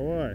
Ahoy.